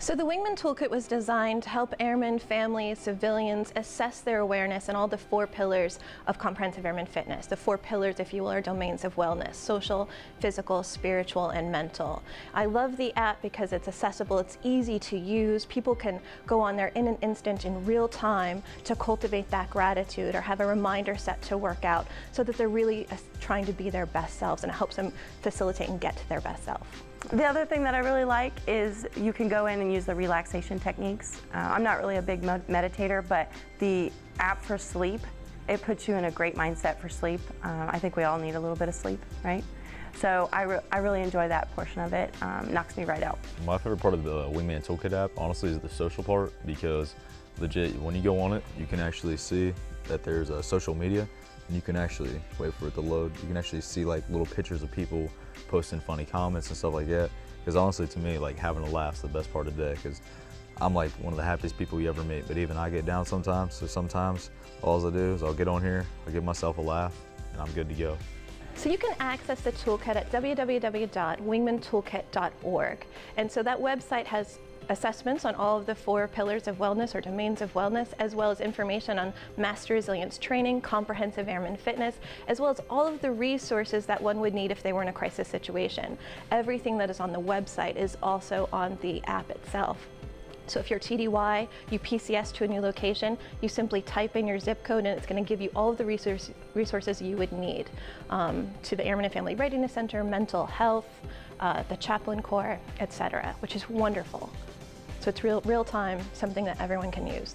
So the Wingman Toolkit was designed to help airmen, families, civilians assess their awareness and all the four pillars of comprehensive airman fitness. The four pillars, if you will, are domains of wellness, social, physical, spiritual, and mental. I love the app because it's accessible, it's easy to use. People can go on there in an instant in real time to cultivate that gratitude or have a reminder set to work out so that they're really uh, trying to be their best selves and it helps them facilitate and get to their best self. The other thing that I really like is you can go in and use the relaxation techniques. Uh, I'm not really a big meditator, but the app for sleep, it puts you in a great mindset for sleep. Uh, I think we all need a little bit of sleep, right? So I, re I really enjoy that portion of it. Um, knocks me right out. My favorite part of the Wingman Toolkit app, honestly, is the social part because legit, when you go on it, you can actually see that there's a social media you can actually, wait for it to load, you can actually see like little pictures of people posting funny comments and stuff like that. Because honestly, to me, like having a laugh is the best part of the day because I'm like one of the happiest people you ever meet, but even I get down sometimes, so sometimes all I do is I'll get on here, I'll give myself a laugh, and I'm good to go. So you can access the toolkit at www.wingmantoolkit.org. And so that website has assessments on all of the four pillars of wellness or domains of wellness, as well as information on master resilience training, comprehensive airman fitness, as well as all of the resources that one would need if they were in a crisis situation. Everything that is on the website is also on the app itself. So if you're TDY, you PCS to a new location, you simply type in your zip code and it's going to give you all of the resource, resources you would need um, to the Airman and Family Readiness Center, mental health, uh, the Chaplain Corps, etc., which is wonderful. So it's real, real time, something that everyone can use.